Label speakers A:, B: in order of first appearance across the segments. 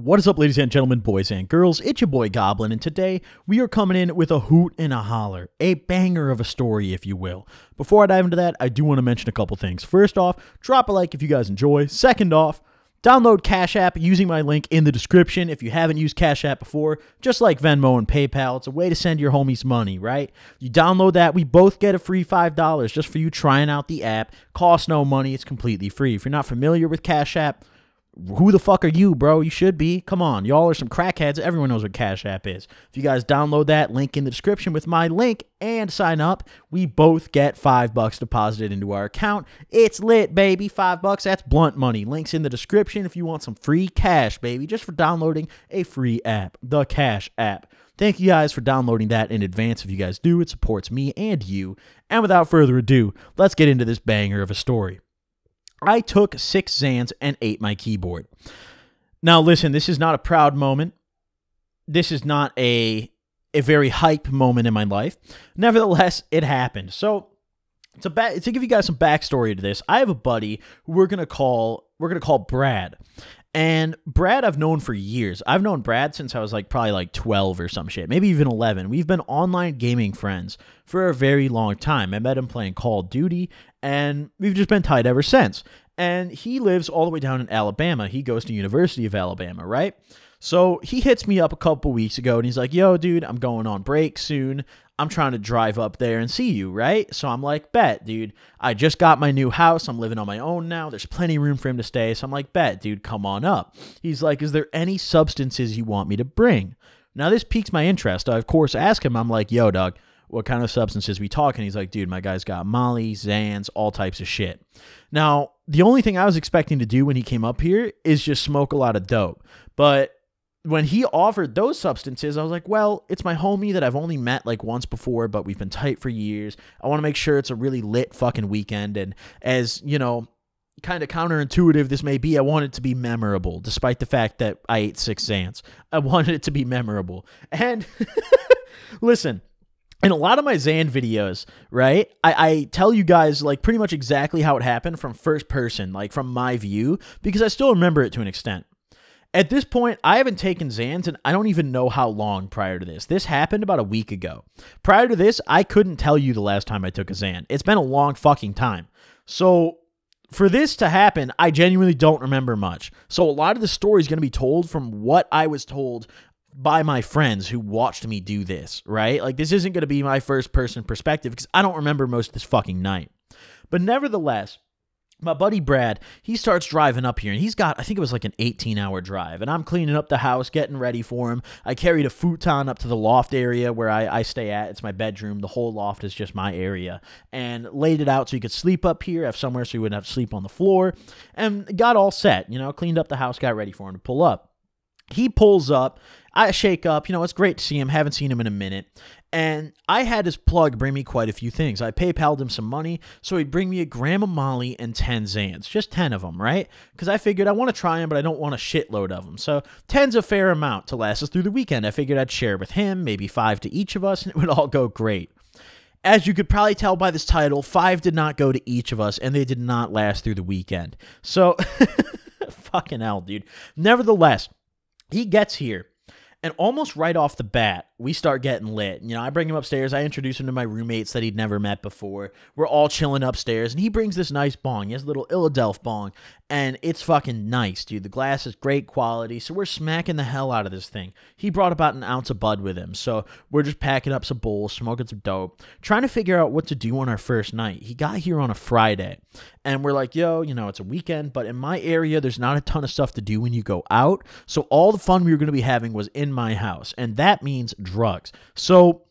A: What is up, ladies and gentlemen, boys and girls? It's your boy Goblin, and today we are coming in with a hoot and a holler, a banger of a story, if you will. Before I dive into that, I do want to mention a couple things. First off, drop a like if you guys enjoy. Second off, download Cash App using my link in the description if you haven't used Cash App before. Just like Venmo and PayPal, it's a way to send your homies money, right? You download that, we both get a free $5 just for you trying out the app. Costs no money, it's completely free. If you're not familiar with Cash App, who the fuck are you, bro? You should be. Come on. Y'all are some crackheads. Everyone knows what Cash App is. If you guys download that link in the description with my link and sign up, we both get five bucks deposited into our account. It's lit, baby. Five bucks. That's blunt money. Links in the description if you want some free cash, baby, just for downloading a free app, the Cash App. Thank you guys for downloading that in advance. If you guys do, it supports me and you. And without further ado, let's get into this banger of a story. I took six Zans and ate my keyboard. Now, listen, this is not a proud moment. This is not a a very hype moment in my life. Nevertheless, it happened. So, to, ba- to give you guys some backstory to this, I have a buddy who we're gonna call we're gonna call Brad. And Brad, I've known for years. I've known Brad since I was like probably like 12 or some shit, maybe even 11. We've been online gaming friends for a very long time. I met him playing Call of Duty, and we've just been tight ever since. And he lives all the way down in Alabama. He goes to University of Alabama, right? So he hits me up a couple weeks ago and he's like, "Yo, dude, I'm going on break soon. I'm trying to drive up there and see you, right? So I'm like, bet, dude. I just got my new house. I'm living on my own now. There's plenty of room for him to stay. So I'm like, bet, dude, come on up. He's like, is there any substances you want me to bring? Now this piques my interest. I of course ask him. I'm like, yo, dog, what kind of substances we talking? He's like, dude, my guy's got Molly, Zans, all types of shit. Now, the only thing I was expecting to do when he came up here is just smoke a lot of dope. But when he offered those substances, I was like, well, it's my homie that I've only met like once before, but we've been tight for years. I want to make sure it's a really lit fucking weekend. And as, you know, kind of counterintuitive this may be, I want it to be memorable, despite the fact that I ate six Xans. I wanted it to be memorable. And listen, in a lot of my Xan videos, right, I, I, tell you guys like pretty much exactly how it happened from first person, like from my view, because I still remember it to an extent. At this point, I haven't taken Xans and I don't even know how long prior to this. This happened about a week ago. Prior to this, I couldn't tell you the last time I took a Zan. It's been a long fucking time. So for this to happen, I genuinely don't remember much. So a lot of the story is going to be told from what I was told by my friends who watched me do this, right? Like this isn't going to be my first person perspective because I don't remember most of this fucking night. But nevertheless, my buddy Brad, he starts driving up here and he's got, I think it was like an 18 hour drive. And I'm cleaning up the house, getting ready for him. I carried a futon up to the loft area where I, I stay at. It's my bedroom. The whole loft is just my area. And laid it out so he could sleep up here, have somewhere so he wouldn't have to sleep on the floor. And got all set, you know, cleaned up the house, got ready for him to pull up. He pulls up. I shake up. You know, it's great to see him. Haven't seen him in a minute. And I had his plug bring me quite a few things. I PayPal'd him some money, so he'd bring me a gram of Molly and 10 Xans. Just 10 of them, right? Because I figured I want to try them, but I don't want a shitload of them. So 10's a fair amount to last us through the weekend. I figured I'd share with him, maybe five to each of us, and it would all go great. As you could probably tell by this title, five did not go to each of us, and they did not last through the weekend. So, fucking hell, dude. Nevertheless, he gets here and almost right off the bat, we start getting lit. You know, I bring him upstairs. I introduce him to my roommates that he'd never met before. We're all chilling upstairs, and he brings this nice bong. He has a little Illadelph bong, and it's fucking nice, dude. The glass is great quality, so we're smacking the hell out of this thing. He brought about an ounce of bud with him, so we're just packing up some bowls, smoking some dope, trying to figure out what to do on our first night. He got here on a Friday, and we're like, yo, you know, it's a weekend, but in my area, there's not a ton of stuff to do when you go out, so all the fun we were going to be having was in my house, and that means drugs. So,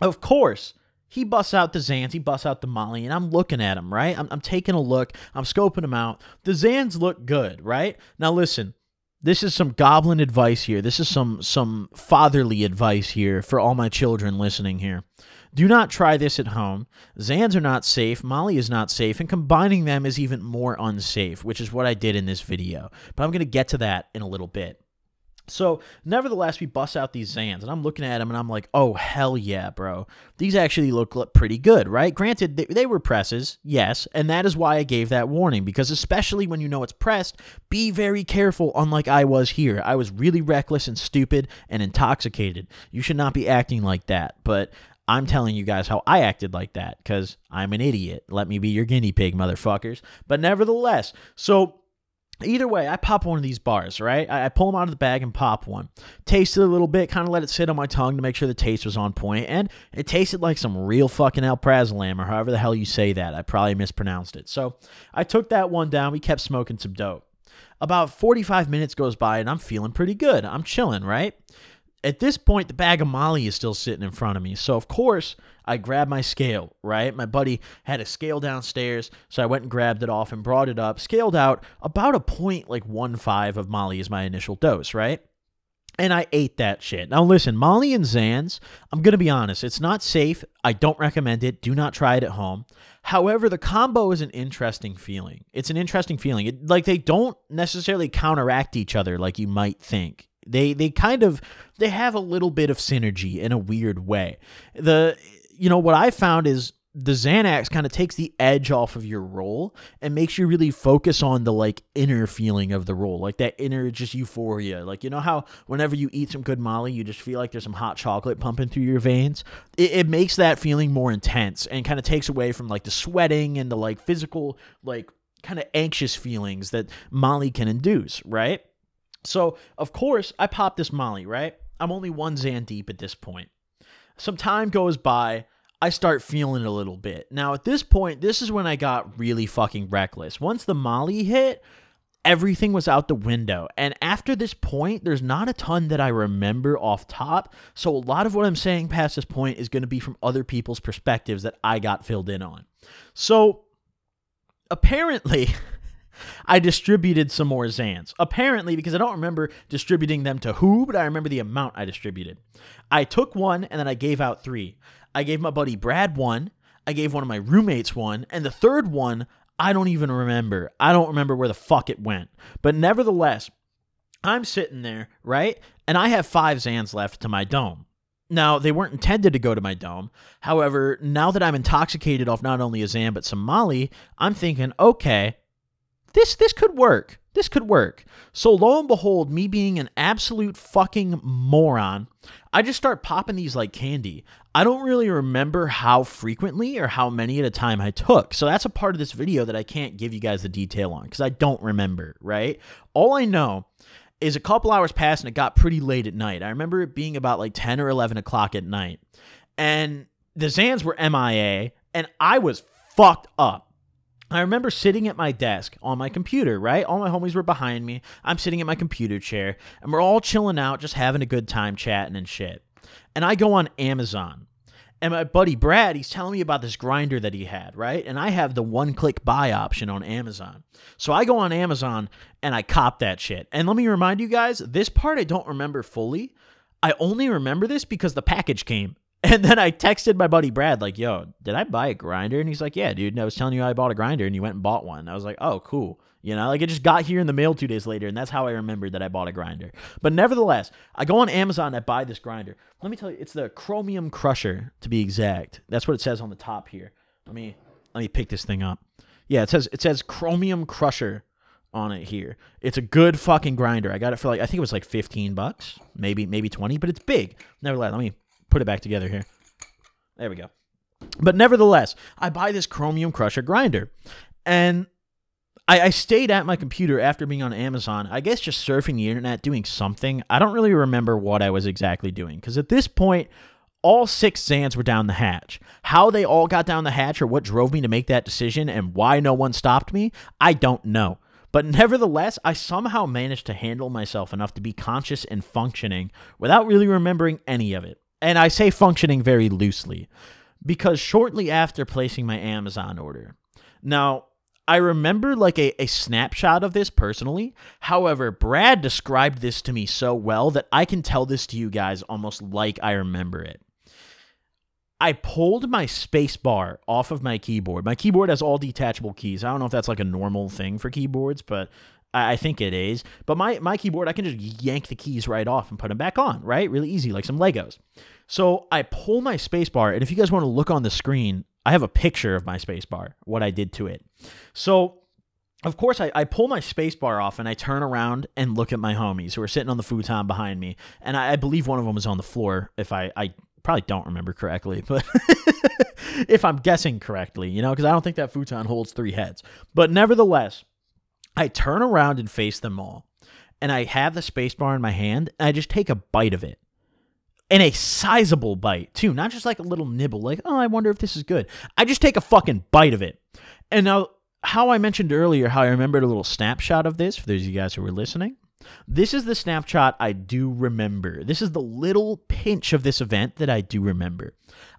A: of course, he busts out the Zans, he busts out the Molly, and I'm looking at him, right? I'm, I'm taking a look, I'm scoping him out. The Zans look good, right? Now, listen, this is some goblin advice here. This is some some fatherly advice here for all my children listening here. Do not try this at home. Zans are not safe, Molly is not safe, and combining them is even more unsafe, which is what I did in this video. But I'm going to get to that in a little bit. So, nevertheless, we bust out these Zans, and I'm looking at them and I'm like, oh, hell yeah, bro. These actually look, pretty good, right? Granted, they, they, were presses, yes, and that is why I gave that warning, because especially when you know it's pressed, be very careful, unlike I was here. I was really reckless and stupid and intoxicated. You should not be acting like that, but I'm telling you guys how I acted like that, because I'm an idiot. Let me be your guinea pig, motherfuckers. But nevertheless, so Either way, I pop one of these bars, right? I, pull them out of the bag and pop one. Taste it a little bit, kind of let it sit on my tongue to make sure the taste was on point, and it tasted like some real fucking alprazolam, or however the hell you say that. I probably mispronounced it. So I took that one down. We kept smoking some dope. About 45 minutes goes by, and I'm feeling pretty good. I'm chilling, right? At this point, the bag of Molly is still sitting in front of me. So, of course, I grabbed my scale, right? My buddy had a scale downstairs, so I went and grabbed it off and brought it up, scaled out about a point like one five of Molly is my initial dose, right? And I ate that shit. Now, listen, Molly and Zans, I'm going to be honest, it's not safe. I don't recommend it. Do not try it at home. However, the combo is an interesting feeling. It's an interesting feeling. It, like, they don't necessarily counteract each other like you might think. They they kind of they have a little bit of synergy in a weird way. The you know what I found is the Xanax kind of takes the edge off of your role and makes you really focus on the like inner feeling of the role, like that inner just euphoria. Like you know how whenever you eat some good Molly, you just feel like there's some hot chocolate pumping through your veins. It, it makes that feeling more intense and kind of takes away from like the sweating and the like physical like kind of anxious feelings that Molly can induce, right? So, of course, I pop this Molly, right? I'm only one Xan deep at this point. Some time goes by. I start feeling a little bit. Now, at this point, this is when I got really fucking reckless. Once the Molly hit, everything was out the window. And after this point, there's not a ton that I remember off top. So, a lot of what I'm saying past this point is going to be from other people's perspectives that I got filled in on. So, apparently. I distributed some more Zans. Apparently, because I don't remember distributing them to who, but I remember the amount I distributed. I took one and then I gave out three. I gave my buddy Brad one. I gave one of my roommates one. And the third one, I don't even remember. I don't remember where the fuck it went. But nevertheless, I'm sitting there, right? And I have five Zans left to my dome. Now, they weren't intended to go to my dome. However, now that I'm intoxicated off not only a Zan but some Molly, I'm thinking, okay, this this could work. This could work. So lo and behold, me being an absolute fucking moron, I just start popping these like candy. I don't really remember how frequently or how many at a time I took. So that's a part of this video that I can't give you guys the detail on because I don't remember, right? All I know is a couple hours passed and it got pretty late at night. I remember it being about like 10 or 11 o'clock at night. And the Zans were MIA and I was fucked up. I remember sitting at my desk on my computer, right? All my homies were behind me. I'm sitting at my computer chair, and we're all chilling out, just having a good time chatting and shit. And I go on Amazon. And my buddy Brad, he's telling me about this grinder that he had, right? And I have the one click buy option on Amazon. So I go on Amazon and I cop that shit. And let me remind you guys, this part I don't remember fully. I only remember this because the package came and then I texted my buddy Brad, like, yo, did I buy a grinder? And he's like, yeah, dude. And I was telling you I bought a grinder and you went and bought one. I was like, oh, cool. You know, like it just got here in the mail two days later, and that's how I remembered that I bought a grinder. But nevertheless, I go on Amazon, I buy this grinder. Let me tell you, it's the Chromium Crusher to be exact. That's what it says on the top here. Let me let me pick this thing up. Yeah, it says it says Chromium Crusher on it here. It's a good fucking grinder. I got it for like I think it was like 15 bucks, maybe maybe 20, but it's big. Nevertheless, let me put it back together here. There we go. But nevertheless, I buy this Chromium Crusher grinder. And I, I, stayed at my computer after being on Amazon, I guess just surfing the internet, doing something. I don't really remember what I was exactly doing. Because at this point, all six Zans were down the hatch. How they all got down the hatch or what drove me to make that decision and why no one stopped me, I don't know. But nevertheless, I somehow managed to handle myself enough to be conscious and functioning without really remembering any of it. And I say functioning very loosely because shortly after placing my Amazon order, now I remember like a, a snapshot of this personally. However, Brad described this to me so well that I can tell this to you guys almost like I remember it. I pulled my space bar off of my keyboard. My keyboard has all detachable keys. I don't know if that's like a normal thing for keyboards, but I, think it is. But my, my keyboard, I can just yank the keys right off and put them back on, right? Really easy, like some Legos. So I pull my spacebar, and if you guys want to look on the screen, I have a picture of my spacebar, what I did to it. So of course, I, I pull my spacebar off and I turn around and look at my homies who are sitting on the futon behind me. And I, I believe one of them is on the floor, if I, I probably don't remember correctly, but if I'm guessing correctly, you know, because I don't think that futon holds three heads. But nevertheless, I turn around and face them all. And I have the spacebar in my hand and I just take a bite of it. And a sizable bite, too. Not just like a little nibble, like, oh, I wonder if this is good. I just take a fucking bite of it. And now how I mentioned earlier, how I remembered a little snapshot of this for those of you guys who were listening. This is the snapshot I do remember. This is the little pinch of this event that I do remember.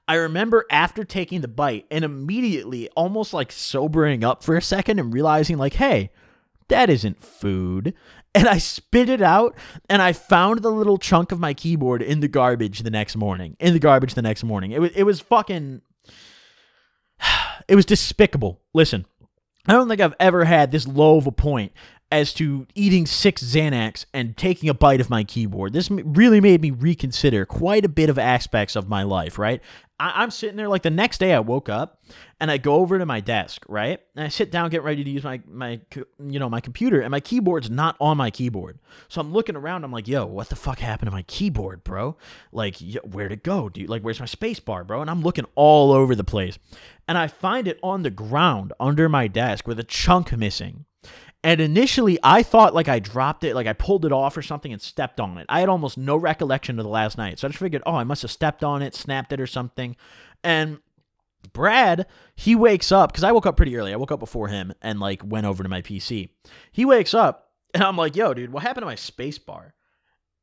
A: I remember after taking the bite and immediately almost like sobering up for a second and realizing, like, hey, that isn't food. And I spit it out and I found the little chunk of my keyboard in the garbage the next morning. In the garbage the next morning. It was it was fucking it was despicable. Listen, I don't think I've ever had this low of a point as to eating six Xanax and taking a bite of my keyboard. This really made me reconsider quite a bit of aspects of my life, right? I- am sitting there like the next day I woke up and I go over to my desk, right? And I sit down, get ready to use my, my, you know, my computer and my keyboard's not on my keyboard. So I'm looking around. I'm like, yo, what the fuck happened to my keyboard, bro? Like, where'd it go, dude? Like, where's my space bar, bro? And I'm looking all over the place and I find it on the ground under my desk with a chunk missing. And initially, I thought like I dropped it, like I pulled it off or something and stepped on it. I had almost no recollection of the last night. So I just figured, oh, I must have stepped on it, snapped it or something. And Brad, he wakes up because I woke up pretty early. I woke up before him and like went over to my PC. He wakes up and I'm like, yo, dude, what happened to my space bar?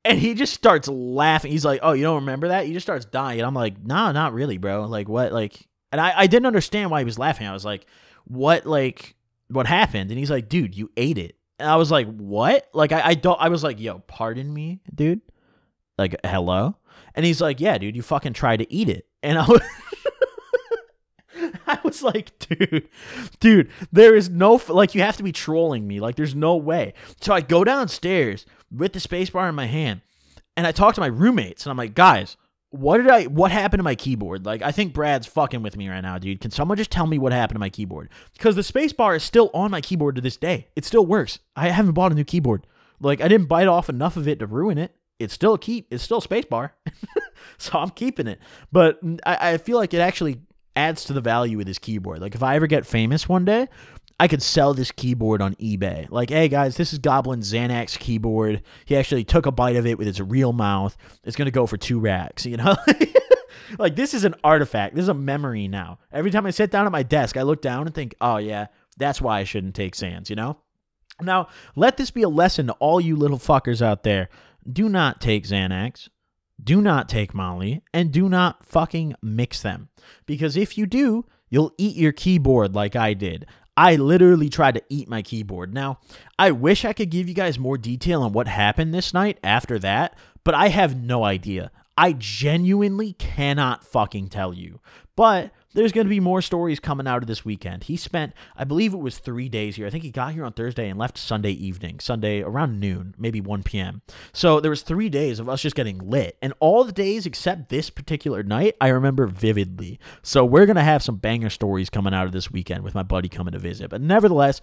A: And he just starts laughing. He's like, oh, you don't remember that? He just starts dying. And I'm like, nah, not really, bro. Like, what? Like, and I, I didn't understand why he was laughing. I was like, what, like, what happened? And he's like, dude, you ate it. And I was like, what? Like, I, I don't, I was like, yo, pardon me, dude. Like, hello? And he's like, yeah, dude, you fucking tried to eat it. And I was, I was like, dude, dude, there is no, like, you have to be trolling me. Like, there's no way. So I go downstairs with the spacebar in my hand and I talk to my roommates and I'm like, guys, what did I what happened to my keyboard? Like I think Brad's fucking with me right now, dude. Can someone just tell me what happened to my keyboard? Because the space bar is still on my keyboard to this day. It still works. I haven't bought a new keyboard. Like I didn't bite off enough of it to ruin it. It's still a keep. It's still a space bar. so I'm keeping it. But mm, I, I feel like it actually adds to the value of this keyboard. Like if I ever get famous one day, I could sell this keyboard on eBay. Like, hey guys, this is Goblin Xanax keyboard. He actually took a bite of it with his real mouth. It's gonna go for two racks, you know? like this is an artifact. This is a memory now. Every time I sit down at my desk, I look down and think, oh yeah, that's why I shouldn't take Xans, you know? Now, let this be a lesson to all you little fuckers out there. Do not take Xanax. Do not take Molly. And do not fucking mix them. Because if you do, you'll eat your keyboard like I did. I literally tried to eat my keyboard. Now, I wish I could give you guys more detail on what happened this night after that, but I have no idea. I genuinely cannot fucking tell you. But there's going to be more stories coming out of this weekend. He spent, I believe it was three days here. I think he got here on Thursday and left Sunday evening, Sunday around noon, maybe 1 p.m. So there was three days of us just getting lit. And all the days except this particular night, I remember vividly. So we're going to have some banger stories coming out of this weekend with my buddy coming to visit. But nevertheless,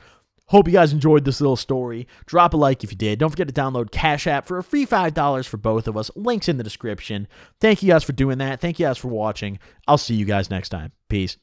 A: Hope you guys enjoyed this little story. Drop a like if you did. Don't forget to download Cash App for a free $5 for both of us. Links in the description. Thank you guys for doing that. Thank you guys for watching. I'll see you guys next time. Peace.